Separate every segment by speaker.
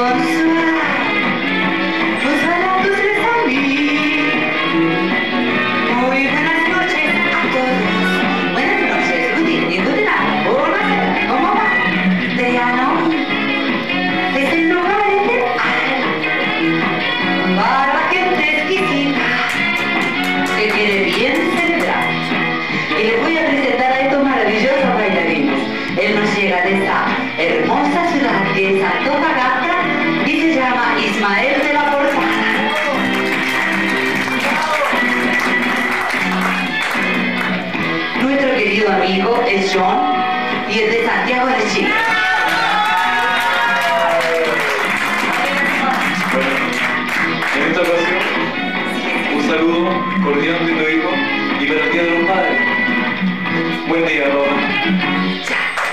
Speaker 1: Lord querido amigo es John y es de Santiago de Chile.
Speaker 2: En esta ocasión, un saludo cordial de tu hijo y para el Día de los Padres. Buen día, Roma.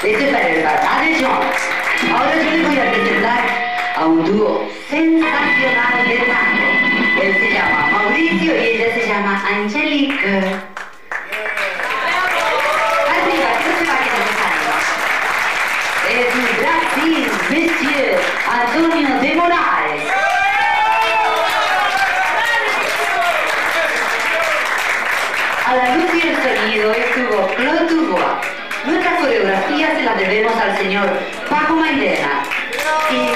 Speaker 1: Este es para el papá de John. Ahora yo les voy a presentar a un dúo sensacional de tango. Él se llama Mauricio y ella se llama Angelique. Arriba, que no se va a quedar Es un Brasil, Monsieur Antonio de Moraes. A la luz y el sonido estuvo Claude Dubois. Nuestra coreografía se la debemos al señor Paco Mairena. Y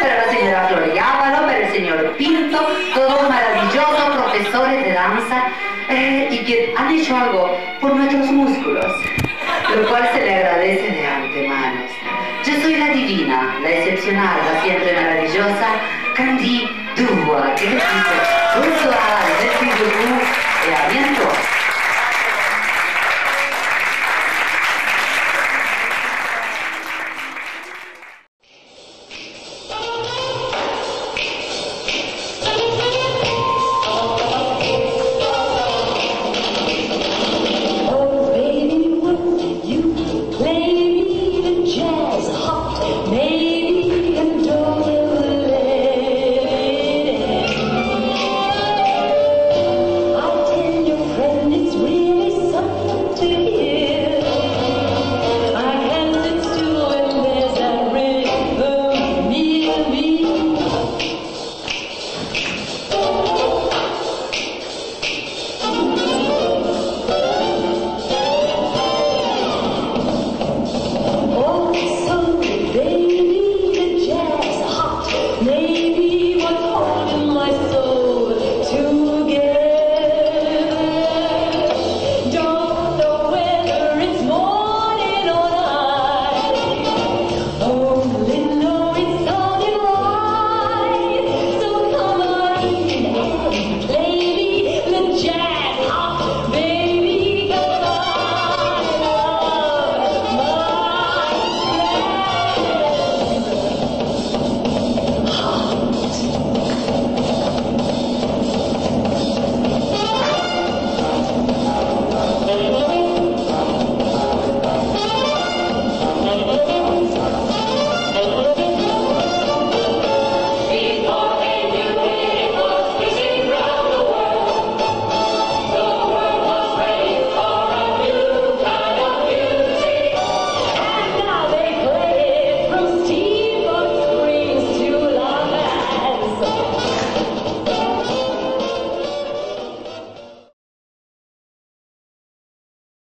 Speaker 1: para la señora Floria Ávalo, para el señor Pinto, todos maravillosos profesores de danza eh, y que han hecho algo por nuestros músculos, lo cual se le agradece de antemano. Yo soy la divina, la excepcional, la siempre maravillosa Candy Dubois, que les dice à bientôt.